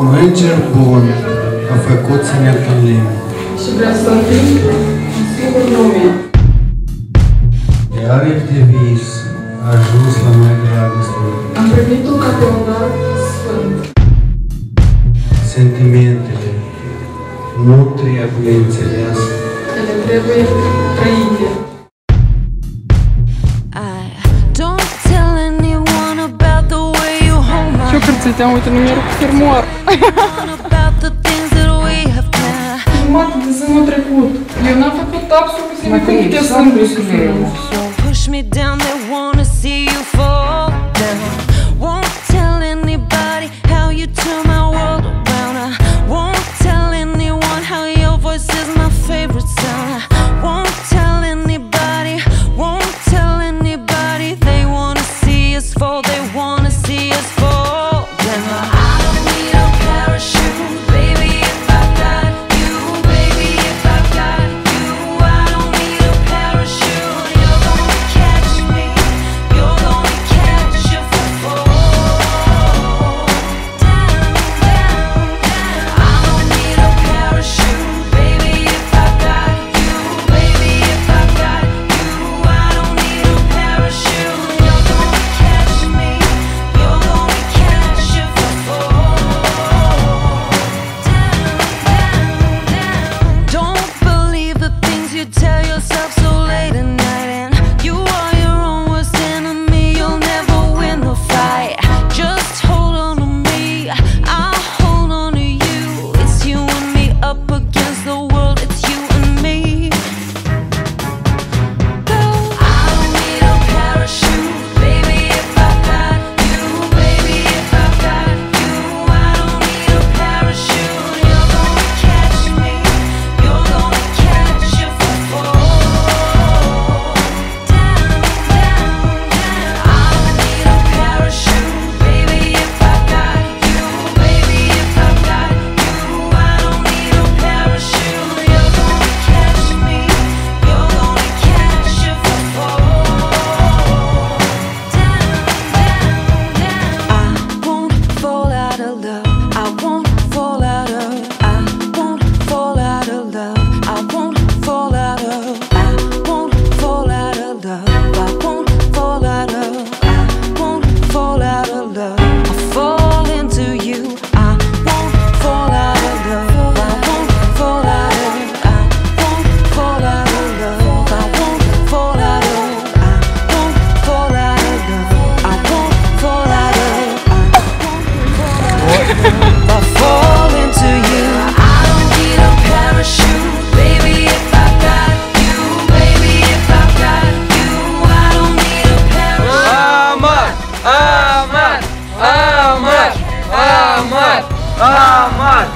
Un înger bun a făcut să ne întâlnim. Și vreau să întâlnim singur lumea. De aripi de vis a ajuns la noi dragoste. Am primit-o ca pe un dar sfânt. Sentimentele nu trebuie înțeleasă. Ele trebuie trăite. Suntem, uite, numerul cu fermoar. Jumătate de sână trecut. Eu n-am făcut absolut puțin de cuvinte. hello. love. Самар!